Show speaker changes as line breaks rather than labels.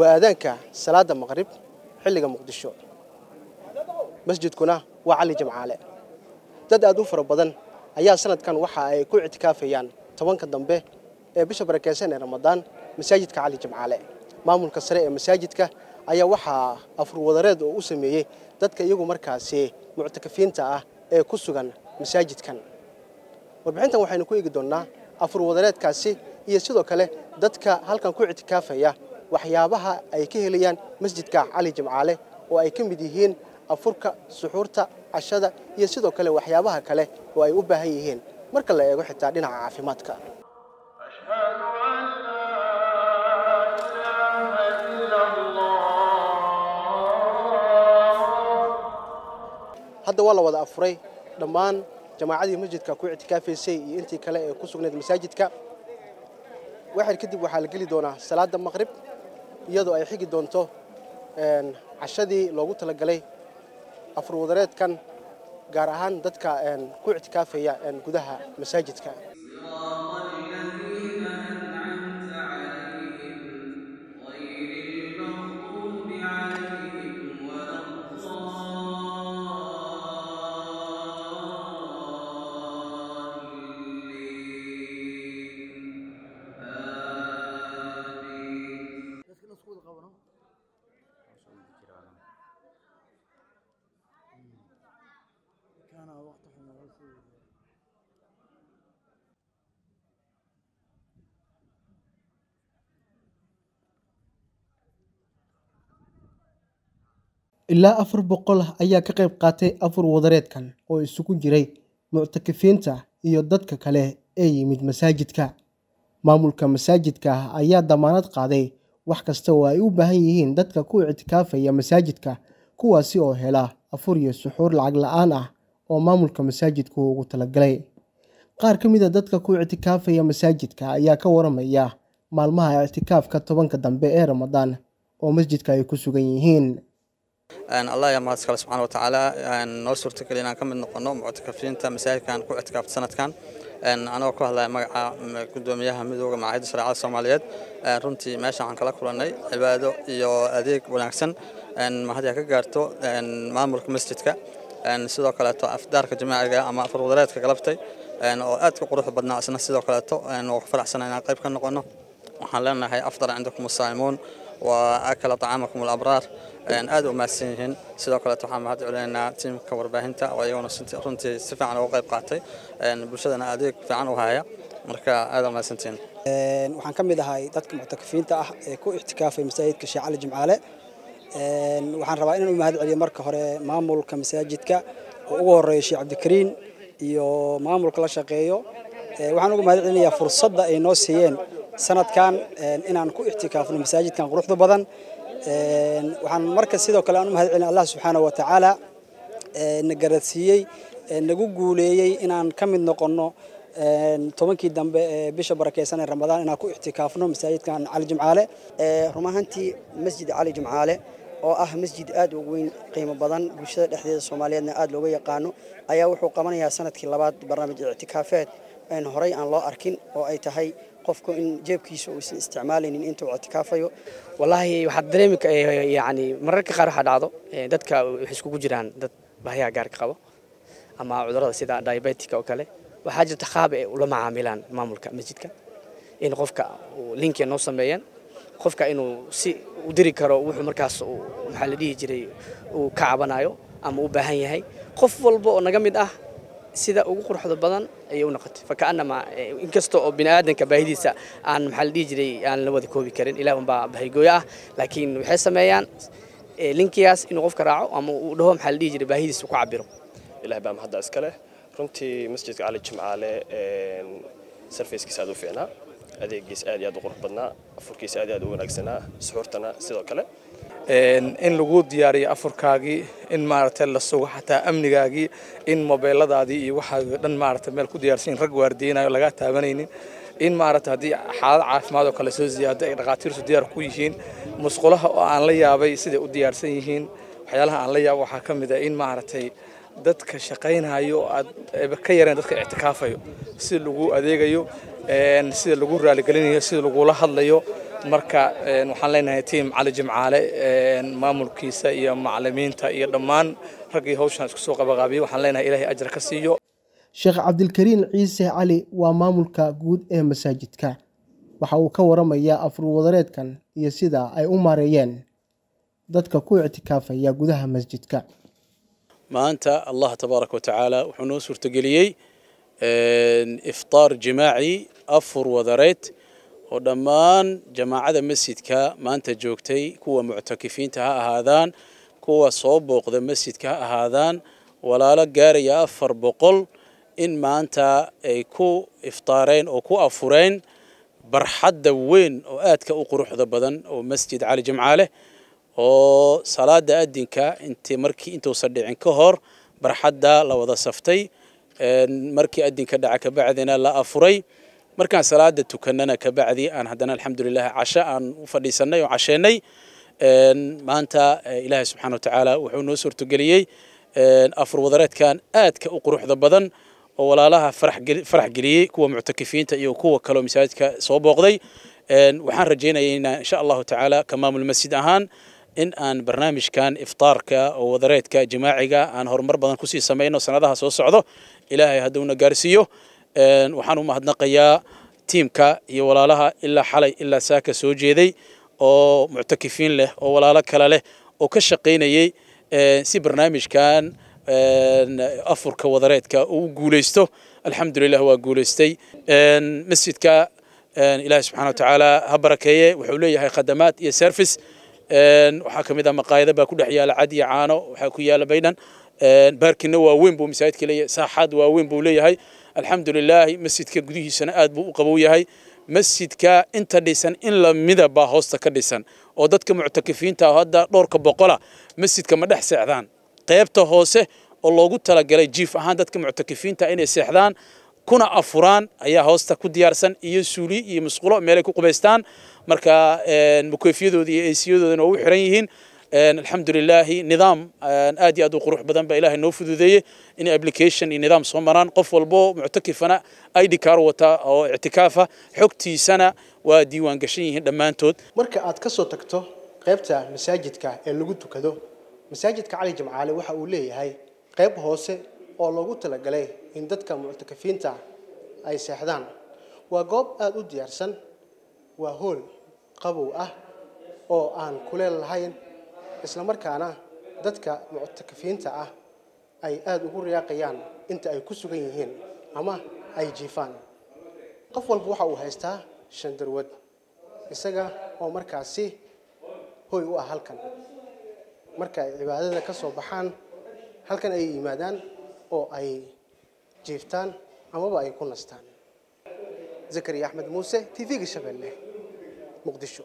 waa aadaanka salaada maqrib xilliga muqdisho. Masjidkuna waa cali jimcaale dad aad u fara badan ayaa sanadkan waxa ay ku ictikaafayaan tobanka dambe ee bisha barakeysan ee ramadaan masaajidka cali jimcaale maamulka sare ee masaajidka ayaa waxaa afurwadareed oo u sameeyey dadka iyagu markaasi muctakafiinta ah ee ku sugan masaajidkan. Warbixintan waxaynu ku eegi doonnaa afurwadareedkaasi iyo sidoo kale dadka halkan ku ictikaafaya waxyaabaha ay ka helayaan masjidka cali jimcaale oo ay ka mid yihiin afurka suxuurta cashada iyo sidoo kale waxyaabaha kale oo ay u baahan yihiin. Marka la eego xitaa dhinaca caafimaadka. Hadda waa la wada afuray. Dhammaan jamaacadii masjidka ku ictikaafaysay iyo intii kale ee ku sugnayd masaajidka. Waxar kadib waxaa la geli doonaa salaada maqrib iyadoo ay xigi doonto cashadii loogu talagalay afurwadareedkan gaar ahaan dadka ku ictikaafaya gudaha masaajidka ilaa afar boqol ayaa ka qayb qaatay afur wadareedkan oo isugu jiray muctakifiinta iyo dadka kale ee yimid masaajidka. Maamulka masaajidka ayaa damaanad qaaday wax kasta oo ay u baahan yihiin dadka ku ictikaafaya masaajidka kuwaasi oo hela afur iyo suxuur lacag la'aan ah oo maamulka masaajidku ugu talagalay. Qaar ka mid a dadka ku ictikaafaya masaajidka ayaa ka waramaya maalmaha ictikaafka tobanka dambe ee ramadaan oo masjidka ay ku sugan yihiin
allah yaa mahad iskale subxaana watacaala noo suurtageli inaan ka mid noqono muctakafiinta masaajidkan ku ictikaafta sanadkan. Anagoo ku hadlaya magaca gudoomiyaha midooda macaahidda shareecada soomaaliyeed. Runtii meesha waxaan kala kulannay cibaado iyo adeeg wanaagsan. Mahadyaa ka gaarto maamulka masjidka. Sidoo kaleeto afdaarka jamaaciga ama afurwadareedka galabtay. Oo aad ka qurux badnaa isna sidoo kaleeto oo faraxsana inaan qayb ka noqono. Waxaan leenahay afdal cindakum asaa'imuun akala tacaamakum alabraar. Aad u mahadsan yihiin. Sidoo kaleeto waxaan mahad celinaynaa tiimka warbaahinta oo iyaguna runtii si fiican uga qayb qaatay. Bulshadana adeeg fiican u haya marka aad u mahadsantihiin
waxaan ka mid ahay dadka muctakafiinta ah ee ku ictikaafay masaajidka sheekh cali jimcaale. Waxaan rabaa inaan u mahad celiyo marka hore maamulka masaajidka oo ugu horeeyo sheekh cabdikariin iyo maamulka la shaqeeyo. Waxaan uga mahad celinayaa fursadda ay noo siiyeen sanadkan inaan ku ictikaafno masaajidkan quruxda badan. Waxaan marka sidoo kale aan u mahad celin allah subxaanahu wa tacaala na garadsiiyey nagu guuleeyey inaan ka mid noqonno tobankii dambe ee bisha barakeysan ee ramadaan inaan ku ictikaafno masaajidkan cali jimcaale
run ahaantii masjid cali jimcaale oo ah masjid aad ugu weyn qiimo badan bulshada dhexdeeda soomaaliyeedna aad looga yaqaano ayaa wuxuu qabanayaa sannadkii labaad barnaamij ictikaafeed horey aan loo arkin oo ay tahay qofku in jeebkiisa uusan isticmaalaynin intuu ictikaafayo.
Wallaahi waxaad dareemi yani mararka qaar waxaa dhacdo dadka waxay iskugu jiraan dad bahyaha gaarka qabo ama cudurrada sida diabetica oo kale. Waxaa jirta qaab ay ula macaamilaan maamulka masjidka in qofka linkia noo sameeyeen qofka inuu si u diri karo wuxuu markaas maxaa la dhihi jiray uu ka cabanayo ama u baahan yahay. Qof walba oo naga mid ah sida ugu quruxda badan ayay u noqotay fakaanama inkasta oo bini aadanka baahidiisa aan maxaa la dhihi jiray aan la wada koobi karin ilaah unbaa bahigooyo ah. Laakiin waxay sameeyaan linkigaas inuu qofka raaco ama uu dhaho maxaa la dhihi jiray baahidiisa ku cabiro
ilaah baa mahadda iska leh. Runtii masjidka cali jimcaale sarfayskiisa aad u fiicnaa. Adeegiisa aad iyo aad u qurux badnaa. Afurkiisa aad iyo aad u wanaagsanaa suxuurtana sidoo kale
in lagu diyaariyo afurkaagii in maaragtay la sugo xataa amnigaagii in mobeeladaadii iyo waxaa dhan maaragtay meel ku diyaarsan rag waardiyeynayo lagaa taabanaynin. In maaragtay haddii xaalad caafimaad oo kale soo ziyaado ay dhakhaatiirtu diyaar ku yihiin. Musqulaha oo aan la yaabay siday u diyaarsan yihiin. Waxyaalaha aan la yaabo waxaa ka mid ah in maaragtay dadka shaqaynayo aad ka yareen dadka ictikaafayo sida lagu adeegayo sida lagu raaligelinayo sida lagula hadlayo marka waxaan leenahay tiim cali jimcaale maamulkiisa iyo macalimiinta iyo dhammaan raggii hawshan isku soo qabaqaabiyey waxaan leenahay ilaahay ajar ka siiyo.
Sheekh cabdilkariin ciise cali waa maamulka guud ee masaajidka. Waxa uu ka waramayaa afurwadareedkan iyo sida ay u maareeyeen dadka ku ictikaafaya gudaha masjidka.
Maanta allah tabaaraka wa tacaala wuxuu noo suurtageliyey iftaar jimaaci afur wadareed ودمان جماعة مسجد كا ما أنت جوكتي كوا معتكفين تها هذان كوا صوب وقذ مسجد كا هذان ولا لقار يأفر بقل إن ما أنت أي كو إفطارين أو كو أفورين برحد وين وآت كأقروح ذا بدن ومسجد علي جمعاله أو صلاة أدين كا أنت مركي أنت وصدعين كهر برحد دا لو صفتي مركي أدين كدعك بعدنا لا أفوري مركان سلادة تكننا كبعدي أن هدنا الحمد لله عشاء وفلي سنة وعشاني إن ما أنت إله سبحانه وتعالى وحون نصر تجلي إن أفر وذرات كان آت كأقروح ضبدا ولا لها فرح فرح جلي كوا معتكفين تأيو كوا كلام سادك صوب وغضي إن وحن رجينا إن شاء الله تعالى كمام المسجد أهان إن أن برنامج كان إفطار كا وذرات كجماعة أن هرمر بدن كسي سمينا وسنة هذا إلهي هدونا قارسيو waxaan u mahadnaqayaa tiimka iyo walaalaha ilaa xalay ilaa saaka soo jeeday oo muctakifiin leh oo walaalo kale leh oo ka shaqaynayey si barnaamijkan afurka wadareedka uu guulaysto. Alxamdulilah waa guulaystay. Masjidka ilaahay subxana wa ha barakeeye wuxuu leeyahay khadamaad iyo service. Waxaa ka mid ah maqaayada baa ku dhex yaalla cad iyo caano waxaa ku yaalla baydhan baarkina waaweyn buu masaajidka leeyahay saaxaad waaweyn buu leeyahay alxamdulilaahi masjidka gudihiisana aad buu u qabow yahay. Masjidka inta dhisan in lamida baa hoosta ka dhisan oo dadka muctakifiinta hadda dhowrka boqola masjidka ma dhex seexdaan. Qaybta hoose oo loogu talagalay jiif ahaan dadka muctakifiinta inay seexdaan kuna afuraan ayaa hoosta ku diyaarsan iyo suuli iyo musqulo meelay ku qubaystaan. Marka mukeyfiyadooda iyo eysiyadoodana waa u xiran yihiin alxamdulilaahi nidaam aad iyo aad u qurux badan baa ilaahay noo fududeeyey in application iyo nidaam soo maraan. Qof walbo muctakifana id car wata oo ictikaafa. Xogtiisana waa diiwaan gashan yihiin dhammaantood.
Marka aad ka soo tagto qaybta masaajidka ee lagu tukado masaajidka cali jimcaale waxa uu leeyahay qayb hoose oo loogu talagalay in dadka muctakafiinta ay seexdaan. Waa goob aada u diyaarsan waa hool qabow ah oo aan kuleel lahayn islamarkaana dadka muctakafiinta ah ay aada ugu riyaaqayaan inta ay ku sugan yihiin ama ay jiifaan. Qof walba waxa uu haystaa shan darwad isaga oo markaasi hoy u ah halkan. Marka ay cibaadada ka soo baxaan halkan ay yimaadaan oo ay jiiftaan amaba ay ku nastaan. Zakariya axmed muuse t v-ga shabeelle muqdisho